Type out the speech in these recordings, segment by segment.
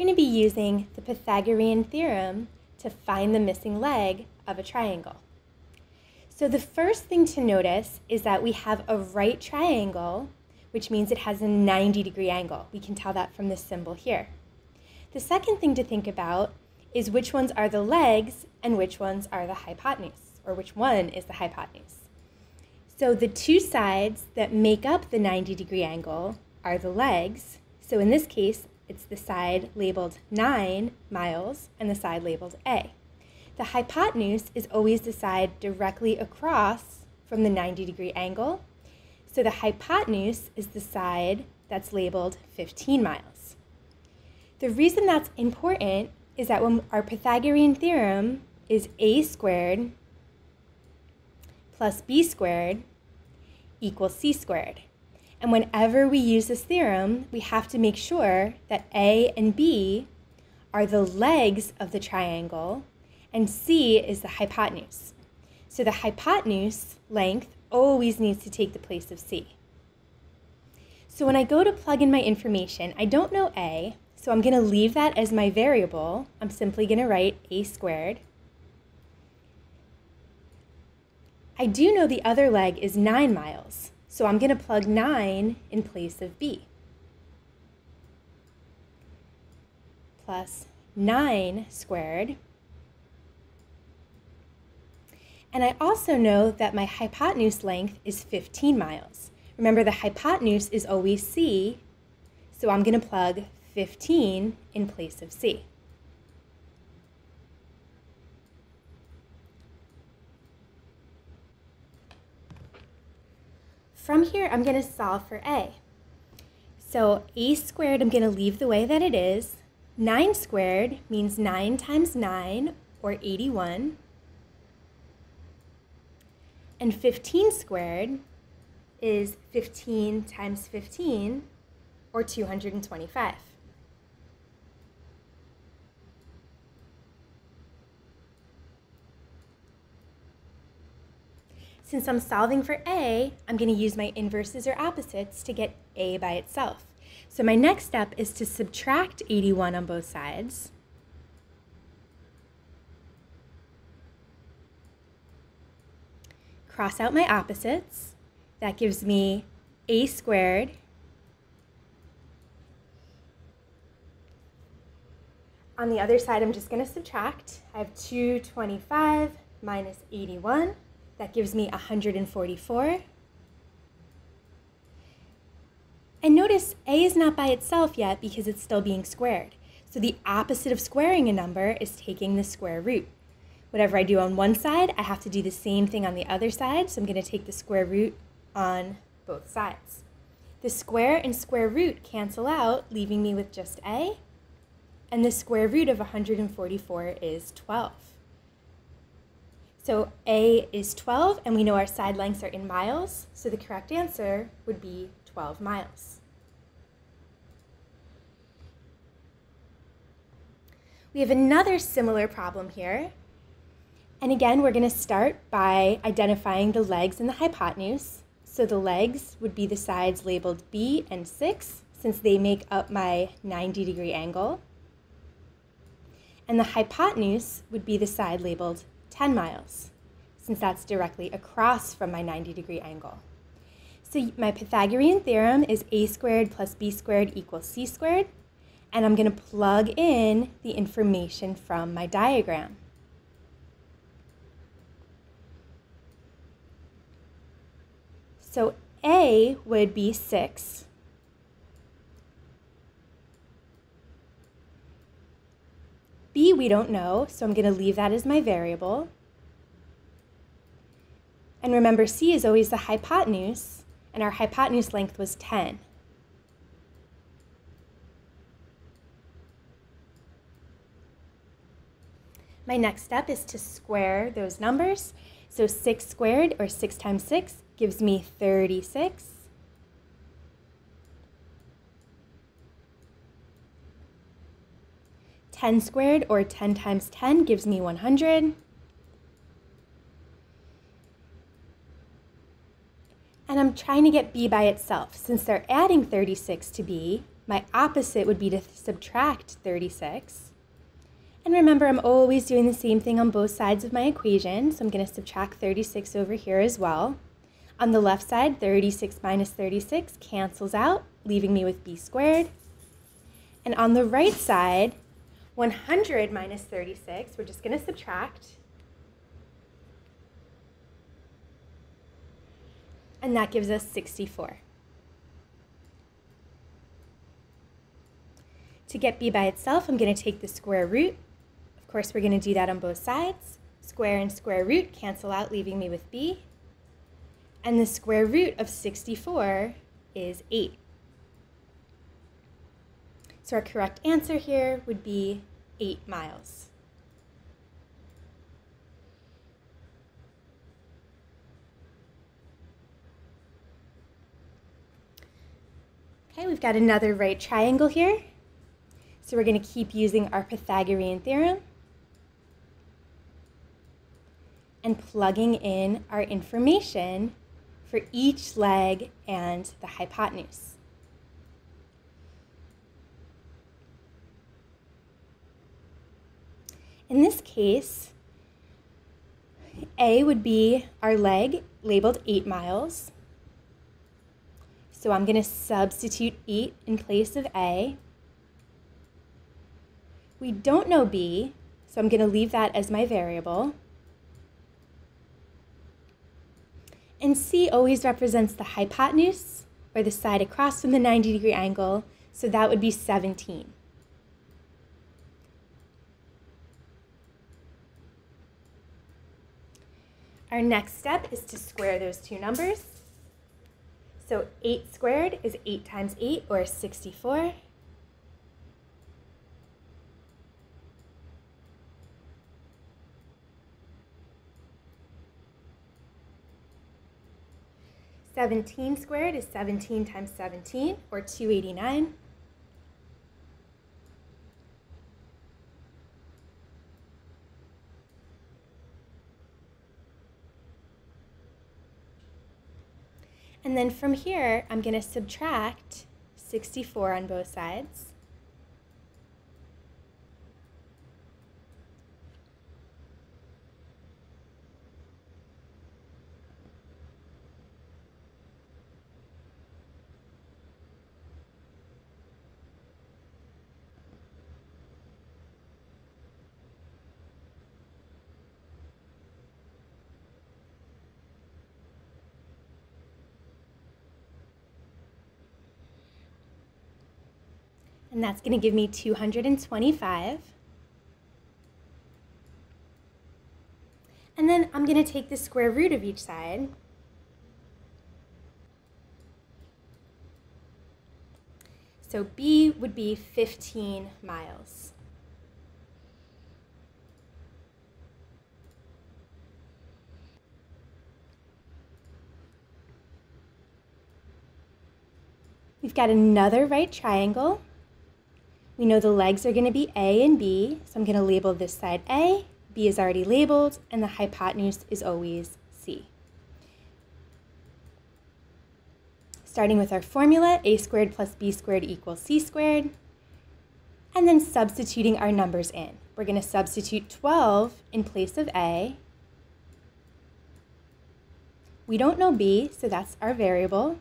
We're going to be using the Pythagorean theorem to find the missing leg of a triangle. So the first thing to notice is that we have a right triangle, which means it has a 90 degree angle. We can tell that from this symbol here. The second thing to think about is which ones are the legs and which ones are the hypotenuse, or which one is the hypotenuse. So the two sides that make up the 90 degree angle are the legs. So in this case, it's the side labeled 9 miles and the side labeled A. The hypotenuse is always the side directly across from the 90 degree angle. So the hypotenuse is the side that's labeled 15 miles. The reason that's important is that when our Pythagorean theorem is a squared plus b squared equals c squared. And whenever we use this theorem, we have to make sure that A and B are the legs of the triangle and C is the hypotenuse. So the hypotenuse length always needs to take the place of C. So when I go to plug in my information, I don't know A, so I'm going to leave that as my variable. I'm simply going to write A squared. I do know the other leg is 9 miles, so I'm going to plug 9 in place of b. Plus 9 squared. And I also know that my hypotenuse length is 15 miles. Remember, the hypotenuse is always c, so I'm going to plug 15 in place of c. From here, I'm going to solve for a. So a squared, I'm going to leave the way that it is. 9 squared means 9 times 9, or 81. And 15 squared is 15 times 15, or 225. Since I'm solving for a, I'm going to use my inverses or opposites to get a by itself. So my next step is to subtract 81 on both sides. Cross out my opposites. That gives me a squared On the other side, I'm just going to subtract. I have 225 minus 81. That gives me 144. And notice A is not by itself yet because it's still being squared. So the opposite of squaring a number is taking the square root. Whatever I do on one side, I have to do the same thing on the other side. So I'm going to take the square root on both sides. The square and square root cancel out, leaving me with just A. And the square root of 144 is 12. So A is 12, and we know our side lengths are in miles, so the correct answer would be 12 miles. We have another similar problem here. And again, we're going to start by identifying the legs and the hypotenuse. So the legs would be the sides labeled B and 6, since they make up my 90 degree angle. And the hypotenuse would be the side labeled 10 miles, since that's directly across from my 90 degree angle. So my Pythagorean theorem is a squared plus b squared equals c squared, and I'm going to plug in the information from my diagram. So A would be 6. B we don't know, so I'm going to leave that as my variable. And remember, C is always the hypotenuse, and our hypotenuse length was 10. My next step is to square those numbers. So 6 squared, or 6 times 6, gives me 36. 10 squared, or 10 times 10, gives me 100. And I'm trying to get b by itself. Since they're adding 36 to b, my opposite would be to subtract 36. And remember, I'm always doing the same thing on both sides of my equation, so I'm going to subtract 36 over here as well. On the left side, 36 minus 36 cancels out, leaving me with b squared. And on the right side, 100 minus 36, we're just going to subtract. And that gives us 64. To get b by itself, I'm going to take the square root. Of course, we're going to do that on both sides. Square and square root cancel out, leaving me with b. And the square root of 64 is 8. So our correct answer here would be 8 miles. Okay, we've got another right triangle here. So we're going to keep using our Pythagorean theorem and plugging in our information for each leg and the hypotenuse. In this case, A would be our leg labeled 8 miles. So I'm going to substitute 8 in place of A. We don't know B, so I'm going to leave that as my variable. And C always represents the hypotenuse, or the side across from the 90 degree angle, so that would be 17. Our next step is to square those two numbers. So 8 squared is 8 times 8, or 64. 17 squared is 17 times 17, or 289. And then from here, I'm going to subtract 64 on both sides. And that's going to give me 225. And then I'm going to take the square root of each side. So B would be 15 miles. We've got another right triangle. We know the legs are going to be A and B, so I'm going to label this side A, B is already labeled, and the hypotenuse is always C. Starting with our formula, a squared plus b squared equals c squared, and then substituting our numbers in. We're going to substitute 12 in place of a. We don't know b, so that's our variable.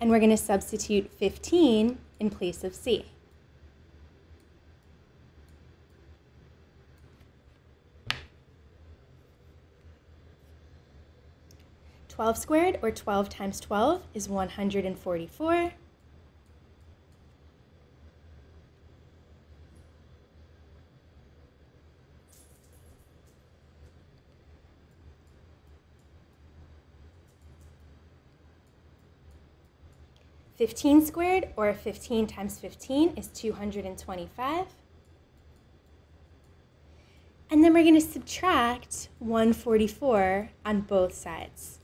And we're going to substitute 15 in place of C. Twelve squared, or twelve times twelve, is one hundred and forty-four. 15 squared, or 15 times 15, is 225. And then we're going to subtract 144 on both sides.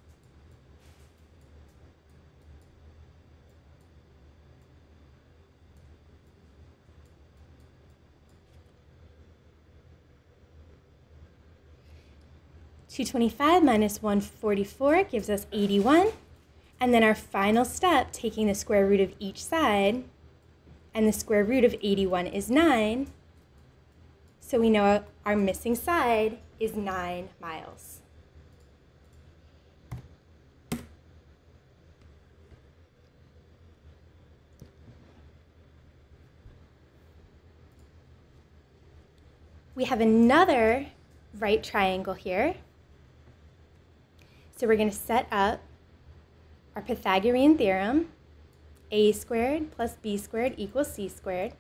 Two twenty-five minus one forty-four gives us eighty-one. And then our final step, taking the square root of each side, and the square root of 81 is 9, so we know our missing side is 9 miles. We have another right triangle here. So we're going to set up our Pythagorean theorem, a squared plus b squared equals c squared.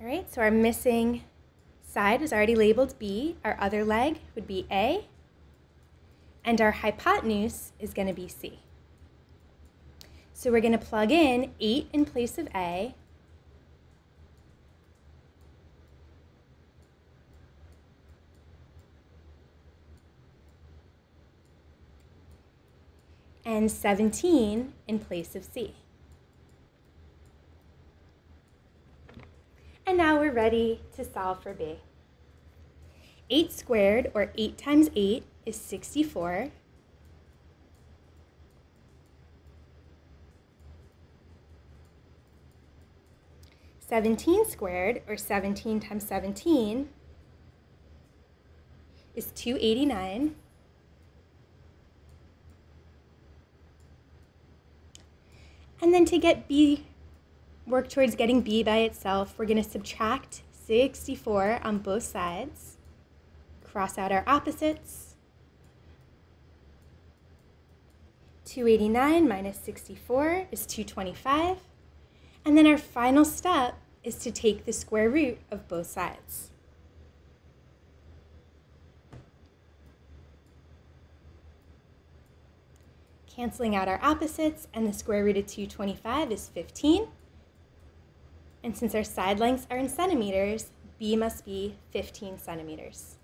All right, so our missing side is already labeled B. Our other leg would be A. And our hypotenuse is going to be C. So we're going to plug in 8 in place of A. And 17 in place of C. And now we're ready to solve for B. 8 squared, or 8 times 8, is 64. 17 squared, or 17 times 17, is 289. And then to get b, work towards getting b by itself, we're going to subtract 64 on both sides, cross out our opposites. 289 minus 64 is 225. And then our final step is to take the square root of both sides. Canceling out our opposites, and the square root of 225 is 15. And since our side lengths are in centimeters, B must be 15 centimeters.